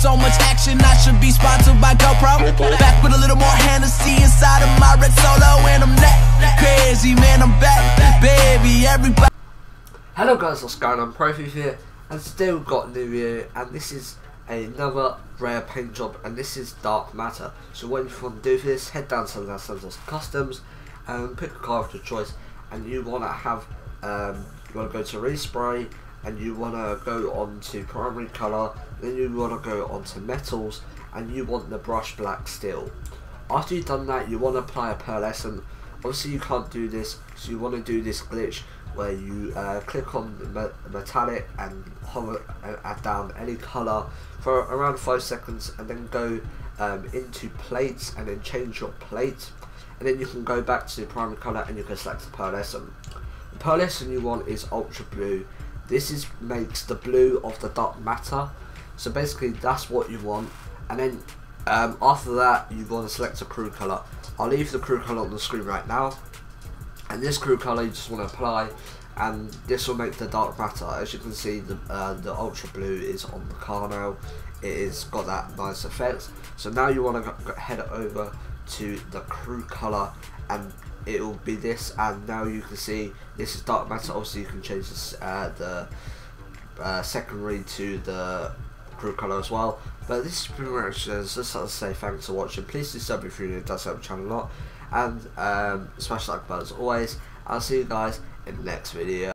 so much action, I should be sponsored by GoPro. Back with a little more Hennessy inside of my red solo, and I'm that crazy, man. I'm back, baby. Everybody. Hello guys, what's going on? ProThief here, and we've got new year, and this is another rare paint job, and this is Dark Matter. So what you want to do this, head down to Santos Customs, and pick a car of your choice, and you want to have, um, you want to go to respray, and you want to go on to primary colour, then you want to go on to metals, and you want the brush black steel. After you've done that, you want to apply a pearlescent. Obviously you can't do this, so you want to do this glitch where you uh, click on me metallic and hover uh, down any colour for around 5 seconds and then go um, into plates and then change your plate and then you can go back to primary colour and you can select the pearlescent. The pearlescent you want is ultra blue. This is makes the blue of the dark matter. So basically that's what you want. And then um, after that you want to select a crew colour. I'll leave the crew colour on the screen right now. And this crew colour you just want to apply. And this will make the dark matter. As you can see the uh, the ultra blue is on the car now. It has got that nice effect. So now you want to head over to the crew color and it will be this and now you can see this is dark matter. Obviously you can change this uh, the uh, secondary to the crew color as well. But this is pretty much just to say thanks for watching. Please do sub if you're new does help the channel a lot. And um, smash like button as always. I'll see you guys in the next video.